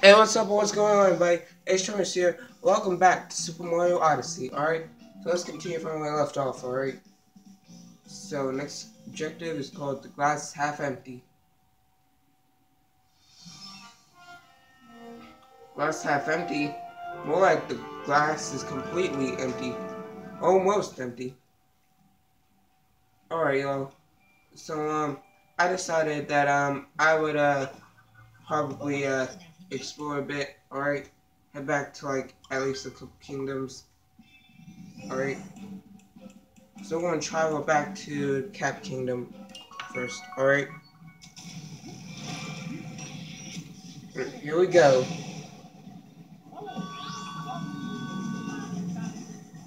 Hey, what's up? What's going on, everybody? It's Travis here. Welcome back to Super Mario Odyssey, alright? So let's continue from where we left off, alright? So, next objective is called The Glass Half Empty. Glass half empty? More like the glass is completely empty. Almost empty. Alright, y'all. So, um, I decided that, um, I would, uh, probably, uh, explore a bit, alright? Head back to like at least a couple kingdoms. Alright. So we're gonna travel back to Cap Kingdom first, alright? Here we go.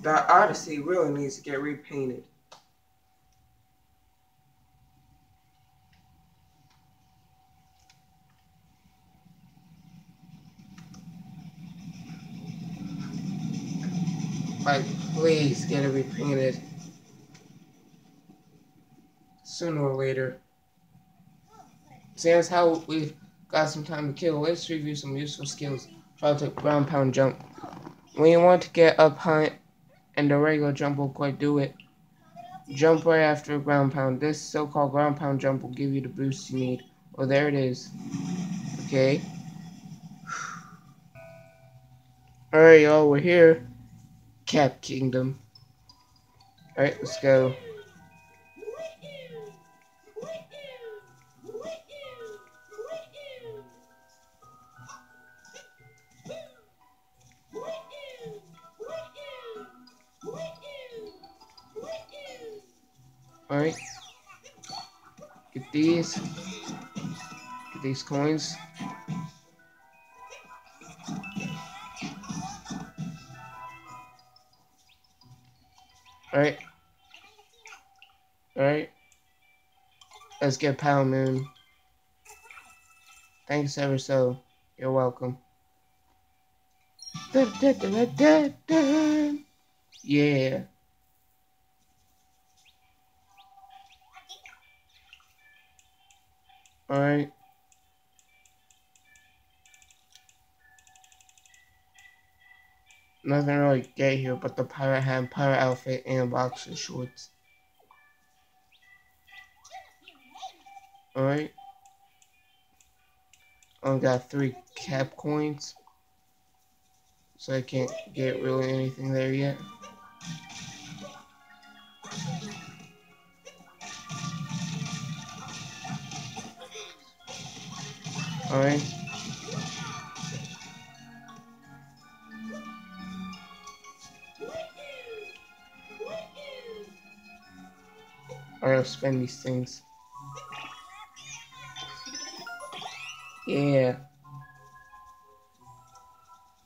The Odyssey really needs to get repainted. Like, please get it repainted. Sooner or later. Seeing how we've got some time to kill, let's review some useful skills. Try to ground pound jump. When you want to get up high and the regular jump will quite do it, jump right after a ground pound. This so-called ground pound jump will give you the boost you need. Oh, there it is. Okay. Alright, y'all, we're here. Cap Kingdom. Alright, let's go. Alright. Get these. Get these coins. Alright. Alright. Let's get Power Moon. Thanks ever so. You're welcome. Da, da, da, yeah. Alright. Nothing really gay here but the pirate hat, pirate outfit, and boxer shorts. Alright. Only got three cap coins. So I can't get really anything there yet. Alright. I'll spend these things. Yeah.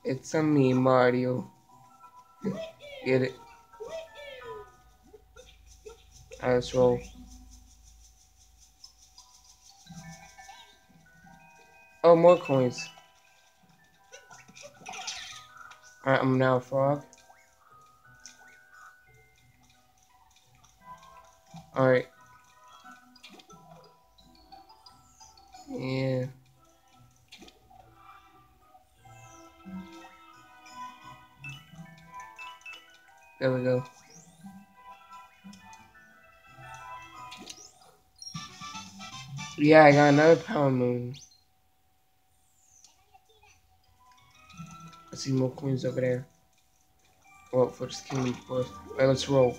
It's a me, Mario. Get it? Let's roll. Oh, more coins. Alright, I'm now a frog. Alright. Yeah. There we go. Yeah, I got another power Moon. I see more coins over there. Well, first king first. Alright, let's roll.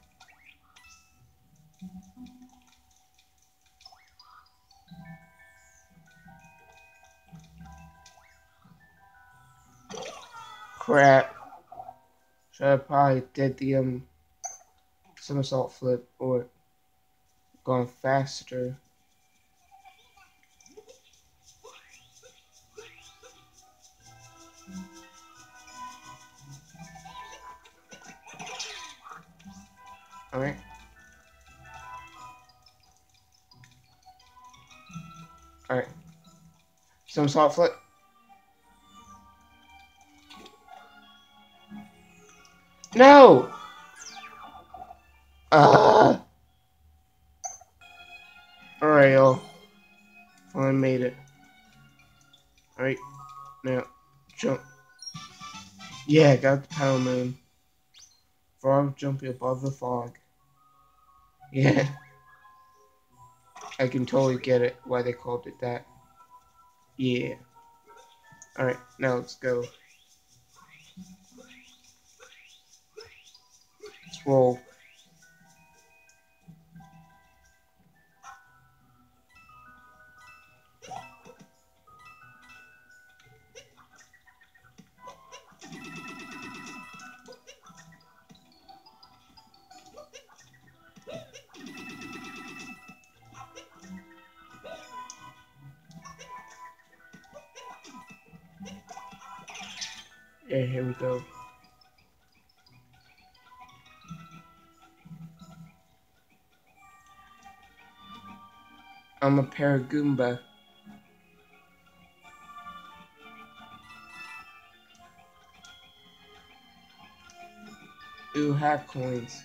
I did the um, somersault flip or going faster. Alright. Alright. Somersault flip. No! Ah! Alright, y'all. I made it. Alright. Now, jump. Yeah, got the power moon. Frog jumping above the fog. Yeah. I can totally get it, why they called it that. Yeah. Alright, now let's go. Roll. Yeah, here we go. I'm a Paragoomba. Ooh, half coins.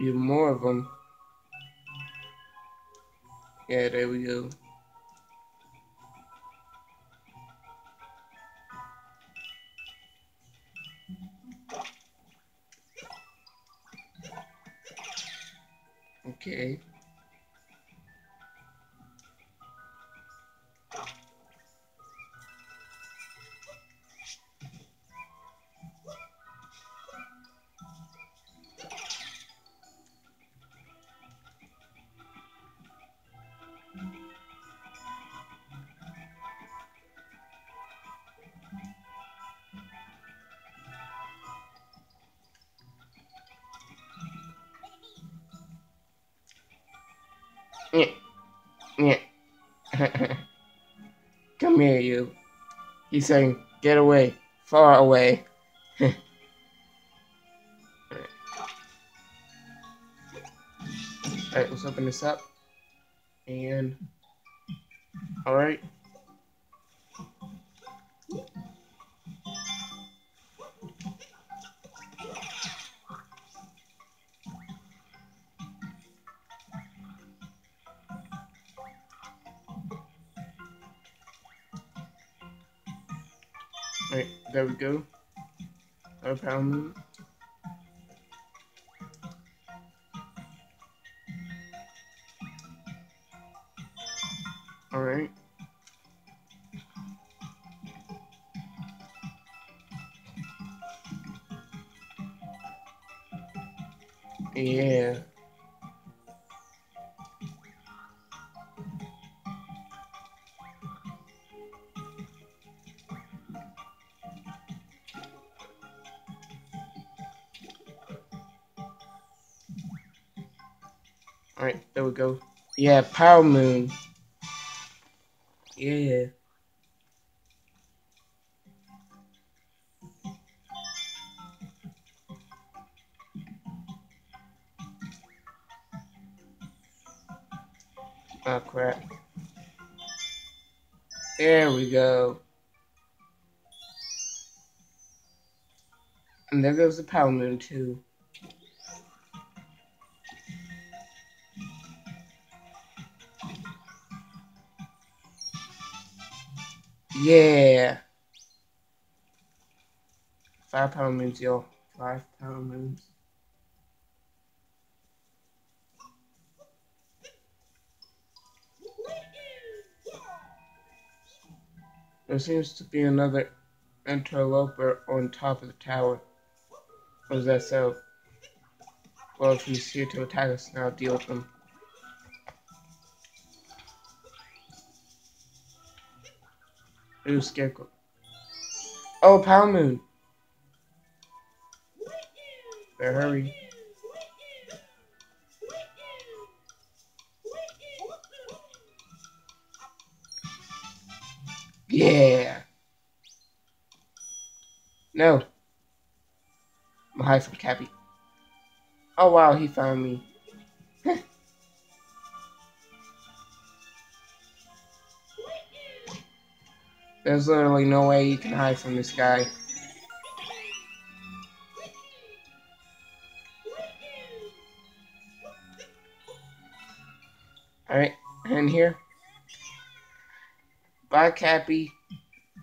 Even more of them. Yeah, there we go. Yeah. Yeah. Come here, you. He's saying, get away. Far away. Alright, let's open this up. Alright, there we go. Power go. Yeah, Power Moon. Yeah. Oh crap. There we go. And there goes the Power Moon too. Yeah. Five power moons, yo. Five power moons. There seems to be another interloper on top of the tower. Is that so? Well, if he's here to attack us now, deal with him. do Scarecrow. Oh, Power Moon. Better hurry. Yeah. No. I'm hide from Cappy. Oh wow, he found me. There's literally no way you can hide from this guy. Alright, in here. Bye, Cappy.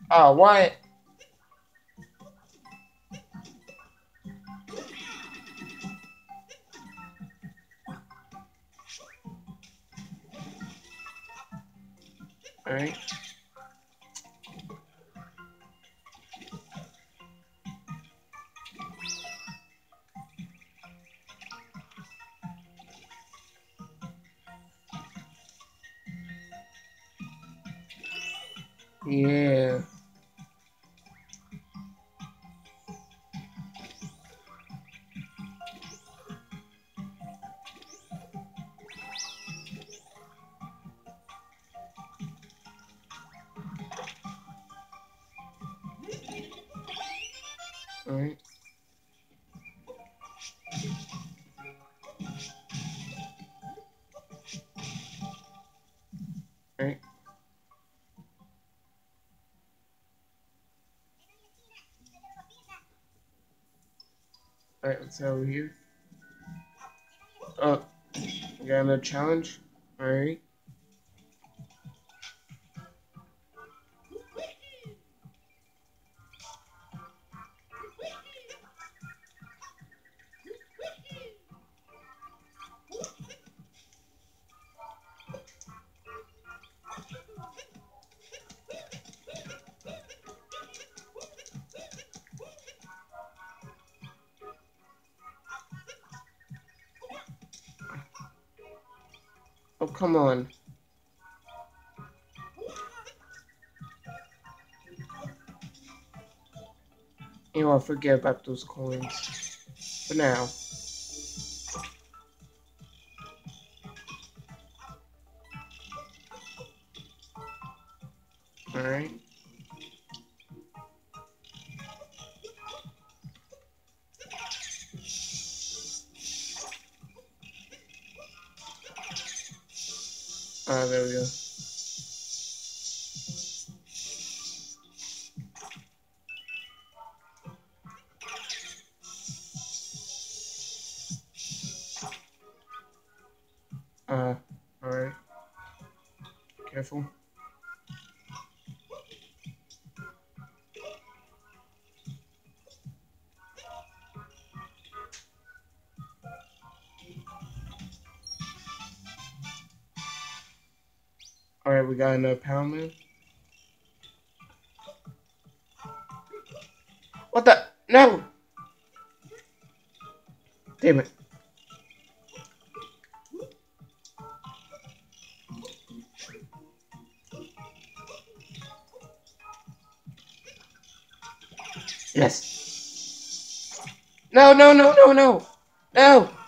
Oh, what? Alright. Alright. Alright, let's head over here. Oh, we got another challenge. Alright. Oh, come on. You know, I forget about those coins. For now. Alright, we got another power moon. What the? No! Damn it. Yes. No, no, no, no, no. No.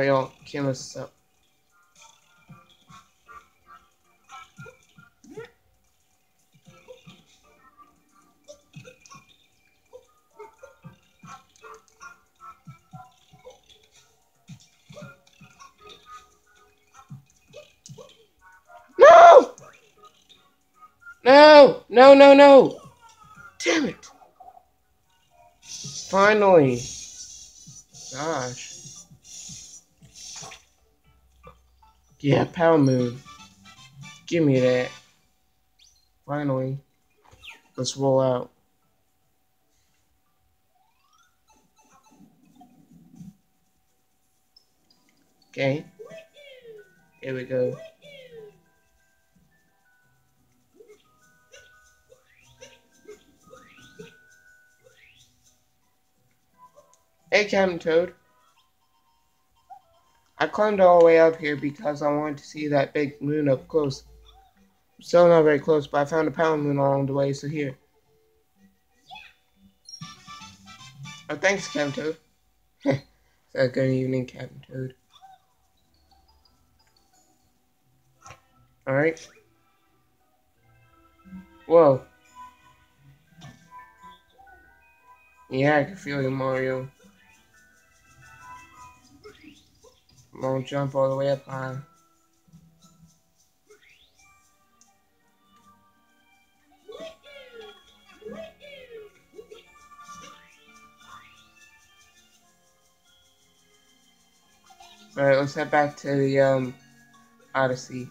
Y'all. Can't up. No! No! No, no, no! Damn it! Finally. Gosh. Yeah, Power Moon. Give me that. Finally. Let's roll out. Okay. Here we go. Hey, Captain Toad. I climbed all the way up here because I wanted to see that big moon up close. Still not very close, but I found a power moon along the way, so here. Oh, thanks, Captain Toad. so, good evening, Captain Toad. Alright. Whoa. Yeah, I can feel you, Mario. Won't jump all the way up high. Alright, let's head back to the um Odyssey.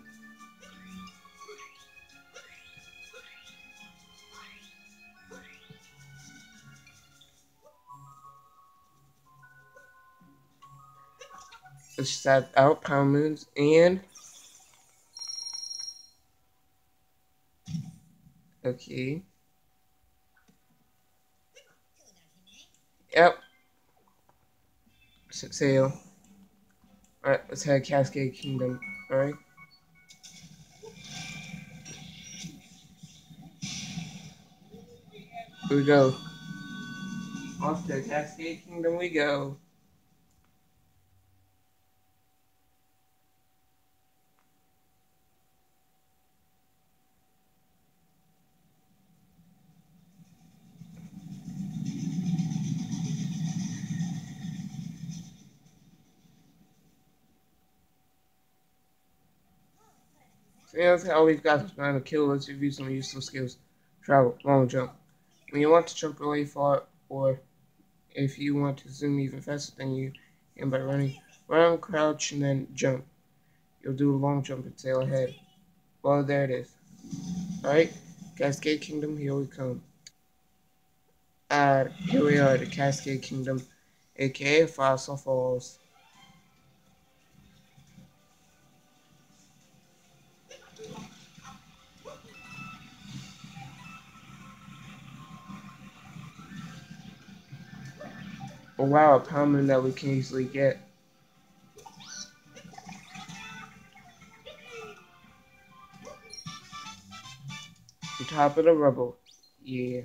Set out power moons and okay. Yep. Set sail. Alright, let's head Cascade Kingdom. Alright. Here we go. Off to Cascade Kingdom we go. That's all we've got to find a kill. Let's review some useful skills. Travel, long jump. When you want to jump really far, or if you want to zoom even faster than you can by running, run, crouch, and then jump. You'll do a long jump and sail ahead. Well, there it is. Alright, Cascade Kingdom, here we come. Uh, here we are, the Cascade Kingdom, aka Fossil Falls. Oh wow, a pound that we can easily get. On top of the rubble. Yeah.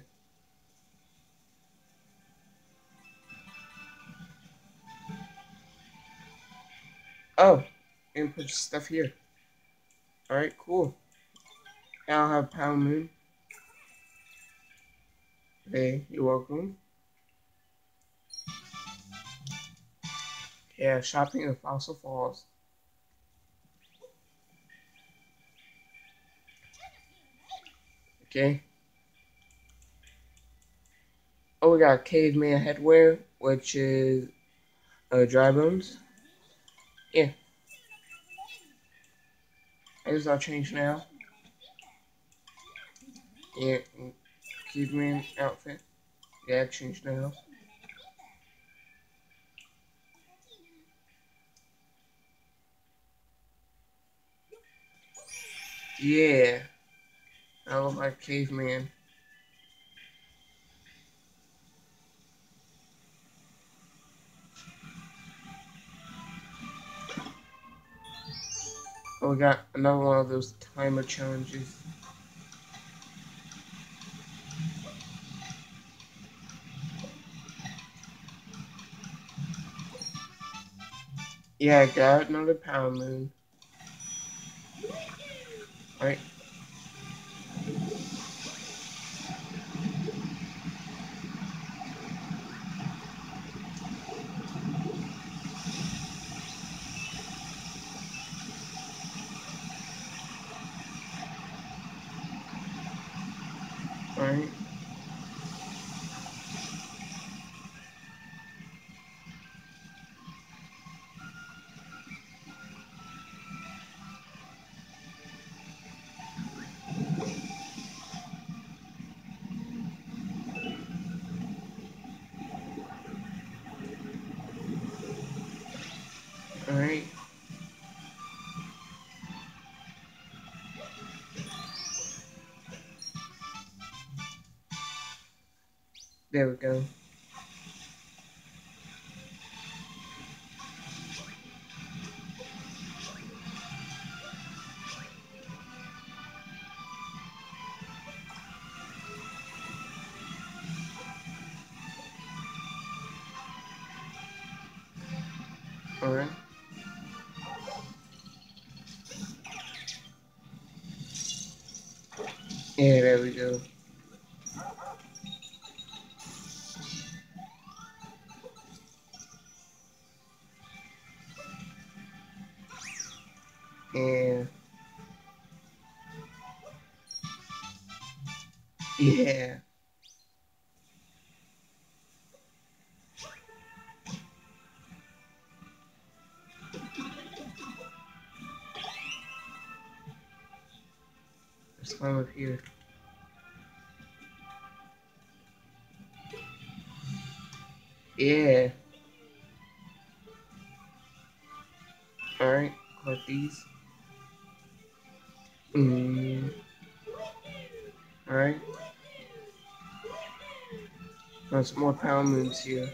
Oh, and put stuff here. Alright, cool. Now I'll have Power Moon. Hey, you're welcome. Yeah, shopping in Fossil Falls. Okay. Oh, we got caveman headwear, which is uh, dry bones. Yeah. I guess I'll change now. Yeah, caveman outfit. Yeah, change now. Yeah. I look like caveman. Oh, we got another one of those timer challenges. Yeah, I got another power moon. Right. Right. There we go. All right. Yeah, there we go. There's more power moons here.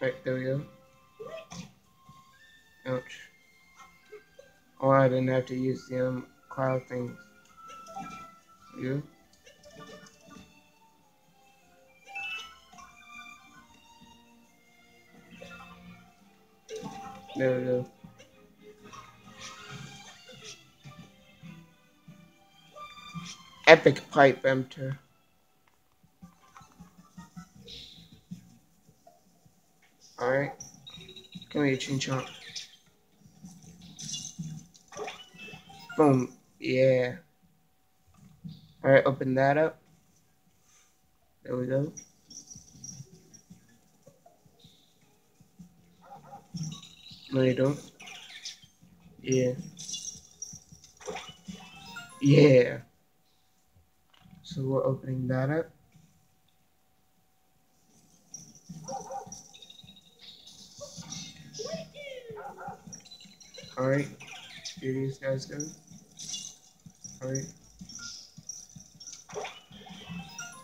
Right, there we go. Ouch. Oh, I didn't have to use the um, cloud things. You? There we go. Epic pipe enter. Alright. Come a Chain Chomp. Boom. Yeah. Alright, open that up. There we go. No, you don't. Yeah. Yeah. So we're opening that up. Alright. Here these guys go. Alright.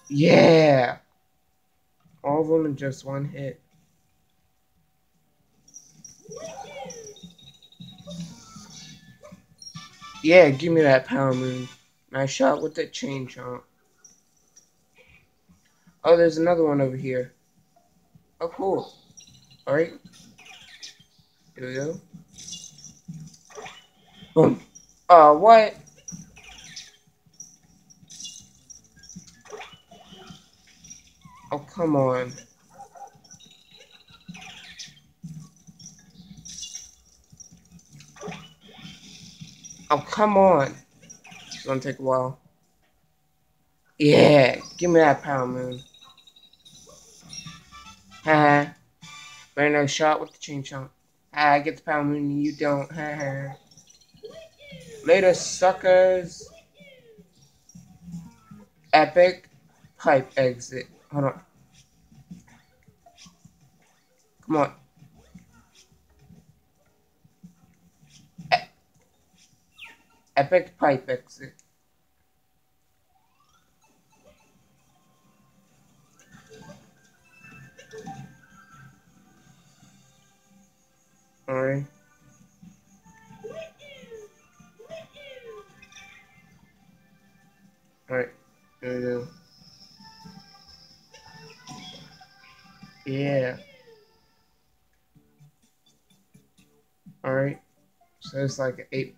Yeah! All of them in just one hit. Yeah, give me that power moon. Nice shot with the chain chomp. Oh, there's another one over here. Oh, cool. Alright. Here we go. Boom. Oh, what? Oh, come on. Oh, come on. It's gonna take a while. Yeah, give me that power Haha. Very nice shot with the chain. Ah, I get the power moon you don't. Haha. Later, suckers. Epic pipe exit. Hold on. Come on. Epic pipe exit. Alright. Alright, there we go. Yeah. Alright. So it's like an 8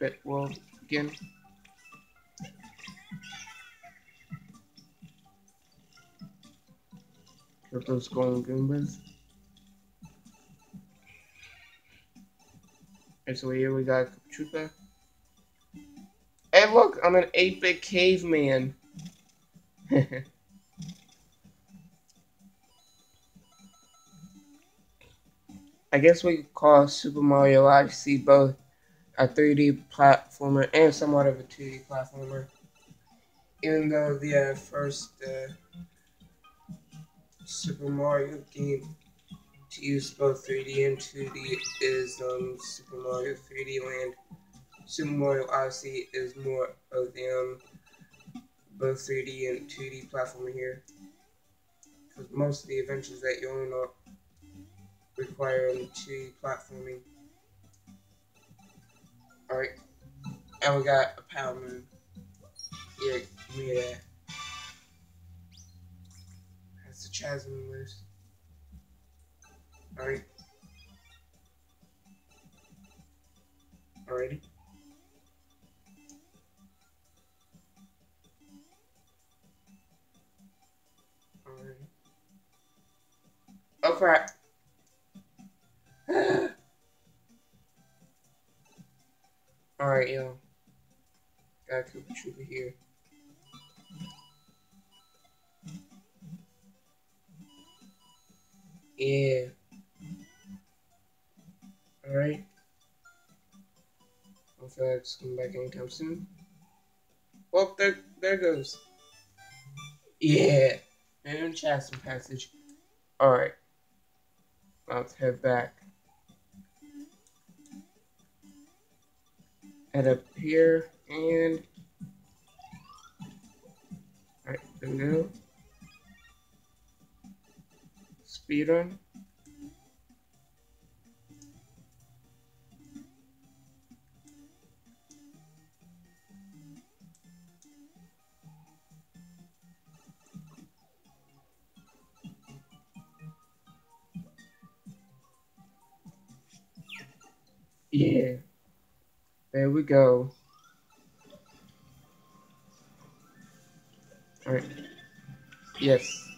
bit world again. Those golden Goombas. And so here we got Chupa. Hey, look, I'm an 8-bit caveman. I guess we could call Super Mario Odyssey both a 3D platformer and somewhat of a 2D platformer. Even though the uh, first uh, Super Mario game to use both 3D and 2D is um, Super Mario 3D Land. Super Mario Odyssey is more of the um, both 3D and 2D platformer here. Because most of the adventures that you own are require 2D platforming. Alright. And we got a power moon. Yeah, give me that. That's the chasm list. Alright. Alrighty. Alright. Oh crap. Alright, yo. Got a Koopa Troopa here. Yeah. Alright. It's coming back anytime soon. Well, there, there goes. Yeah. And Chasm Passage. Alright. Let's head back. Head up here and Alright, there we go. Speed run. We go. Alright. Yes.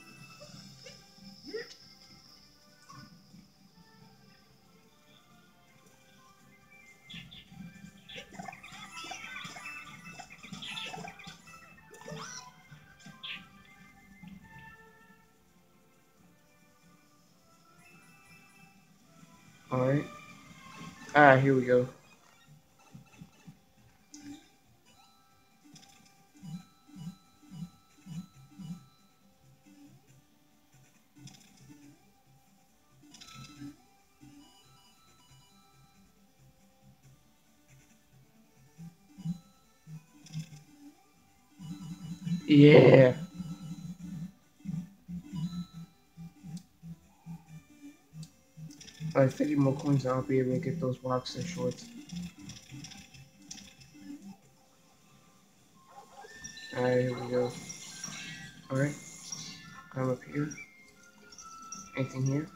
Alright. Ah, here we go. Yeah. Like 50 more coins, I'll be able to get those boxer shorts. Alright, here we go. Alright. Come up here. Anything here?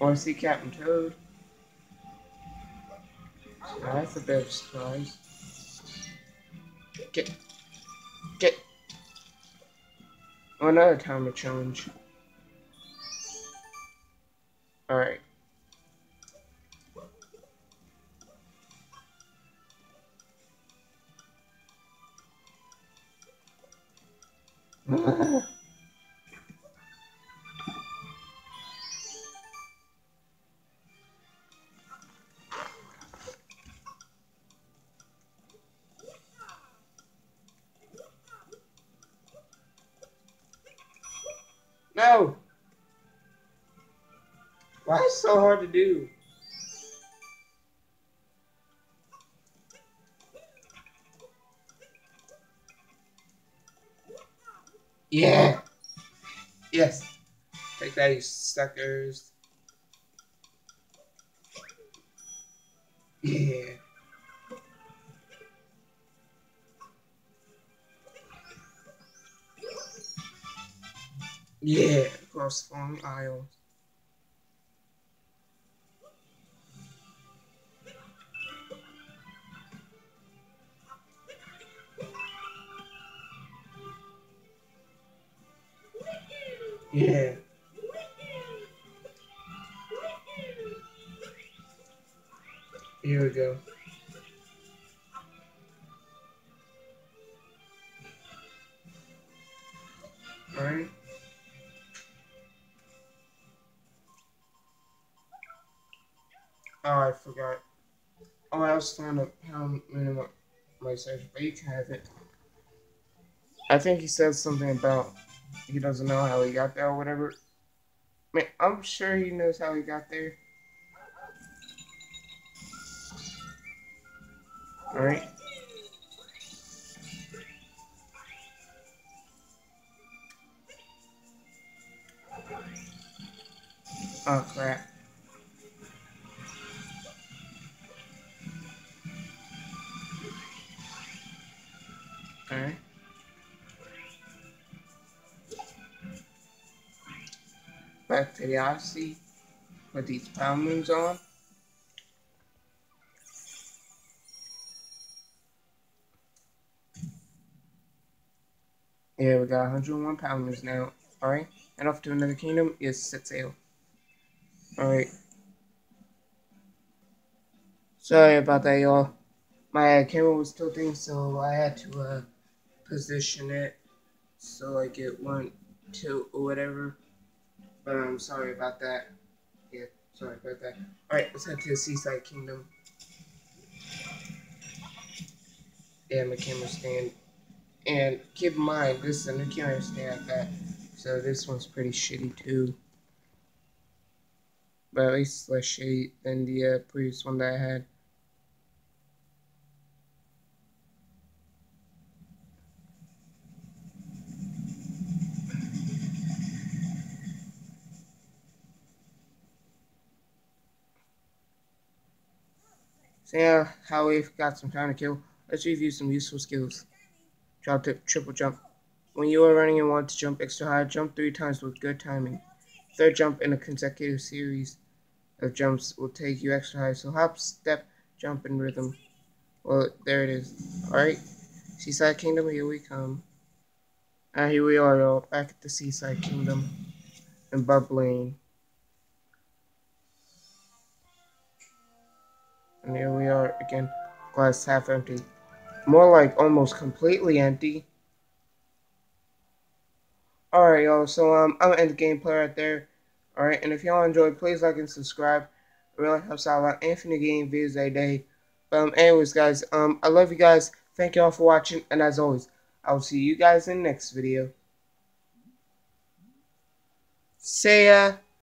Oh, I see Captain Toad. That's a bit surprise. Get. Get. Oh, another timer challenge. Alright. to do? Yeah! Yes! Take that, you suckers. Yeah. Yeah, across the long aisle. Yeah. Here we go. Alright. Oh, I forgot. Oh, I was trying to pound minimum my search, but you can have it. I think he said something about he doesn't know how he got there or whatever. I mean, I'm sure he knows how he got there. Alright. Oh crap. Back to the Odyssey. Put these power moons on. Yeah, we got 101 power moons now. Alright, and off to another kingdom is set sail. Alright. Sorry about that, y'all. My camera was tilting, so I had to uh, position it so like it went tilt or whatever. But I'm sorry about that. Yeah, sorry about that. Alright, let's head to the Seaside Kingdom. Yeah, my camera stand. And keep in mind, this is a new camera stand got. So this one's pretty shitty too. But at least less shitty than the uh, previous one that I had. So yeah, how we've got some time to kill. Let's review some useful skills. Drop tip, triple jump. When you are running and want to jump extra high, jump three times with good timing. Third jump in a consecutive series of jumps will take you extra high. So hop, step, jump, and rhythm. Well, there it is. Alright, Seaside Kingdom, here we come. Ah, here we are, y'all, back at the Seaside Kingdom. And Bubblaine. And here we are again, glass half empty. More like almost completely empty. Alright, y'all, so um, I'm gonna end the gameplay right there. Alright, and if y'all enjoyed, please like and subscribe. It really helps out a lot. Infinite game videos day. But um, anyways, guys, um, I love you guys. Thank y'all for watching, and as always, I will see you guys in the next video. See ya.